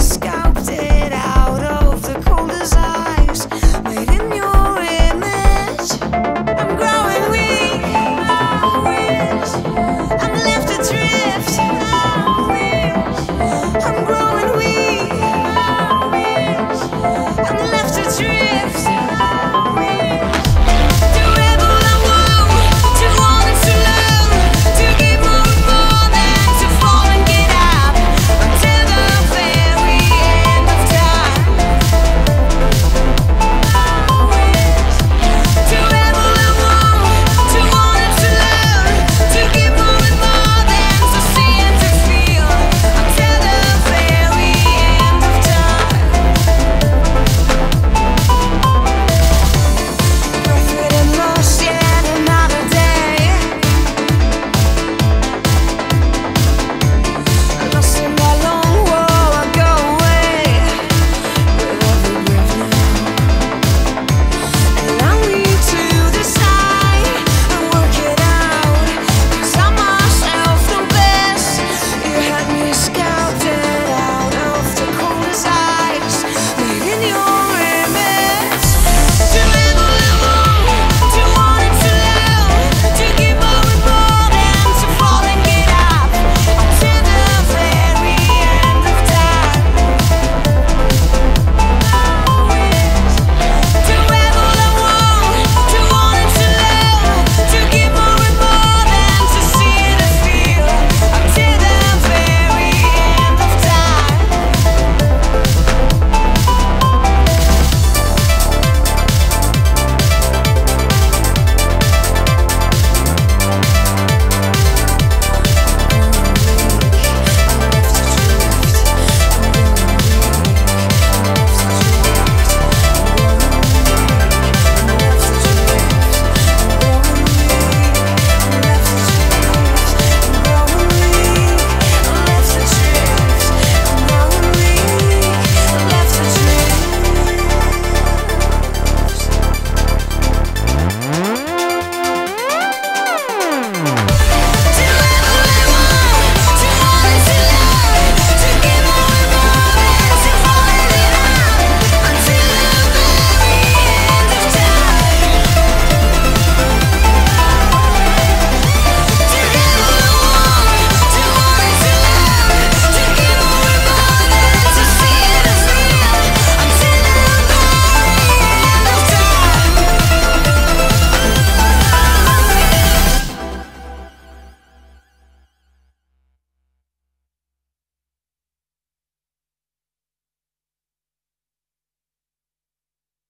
sky.